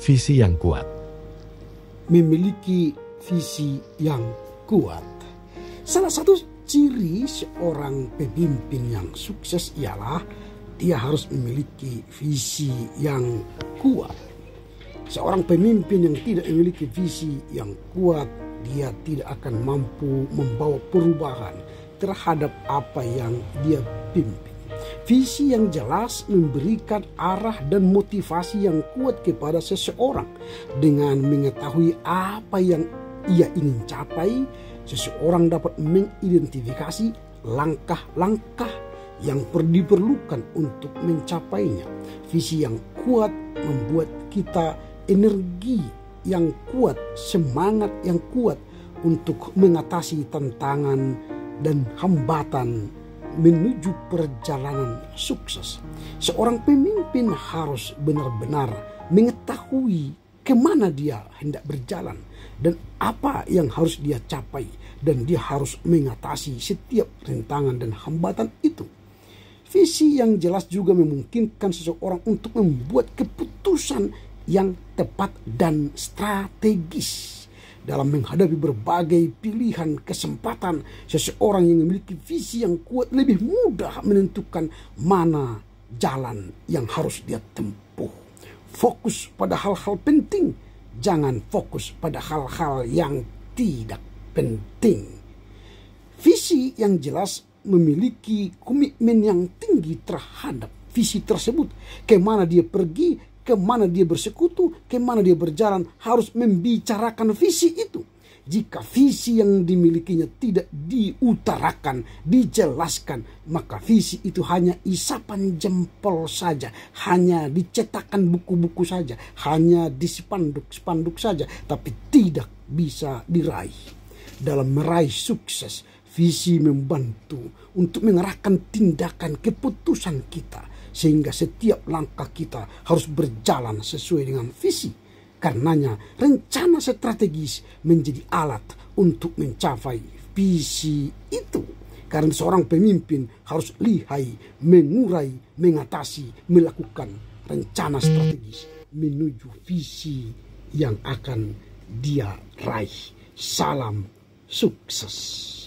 visi yang kuat. Memiliki visi yang kuat. Salah satu ciri seorang pemimpin yang sukses ialah dia harus memiliki visi yang kuat. Seorang pemimpin yang tidak memiliki visi yang kuat, dia tidak akan mampu membawa perubahan terhadap apa yang dia pimpin. Visi yang jelas memberikan arah dan motivasi yang kuat kepada seseorang dengan mengetahui apa yang ia ingin capai. Seseorang dapat mengidentifikasi langkah-langkah yang diperlukan untuk mencapainya. Visi yang kuat membuat kita energi yang kuat, semangat yang kuat untuk mengatasi tantangan dan hambatan menuju perjalanan sukses. Seorang pemimpin harus benar-benar mengetahui ke mana dia hendak berjalan dan apa yang harus dia capai dan dia harus mengatasi setiap rintangan dan hambatan itu. Visi yang jelas juga memungkinkan seseorang untuk membuat keputusan yang tepat dan strategis dalam menghadapi berbagai pilihan kesempatan seseorang yang memiliki visi yang kuat lebih mudah menentukan mana jalan yang harus dia tempuh. Fokus pada hal-hal penting, jangan fokus pada hal-hal yang tidak penting. Visi yang jelas memiliki komitmen yang tinggi terhadap visi tersebut. Ke mana dia pergi, ke mana dia bersekutu, ke mana dia berjalan, harus membicarakan visi itu. Jika visi yang dimilikinya tidak diutarakan, dijelaskan, maka visi itu hanya isapan jempol saja, hanya dicetakkan buku-buku saja, hanya di spanduk-spanduk saja, tapi tidak bisa diraih. Dalam meraih sukses, visi membantu untuk mengarahkan tindakan keputusan kita sehingga setiap langkah kita harus berjalan sesuai dengan visi. Karenanya rencana strategis menjadi alat untuk mencapai visi itu. Karena seorang pemimpin harus lihai, mengurai, mengatasi, melakukan rencana strategis menuju visi yang akan dia raih. Salam sukses.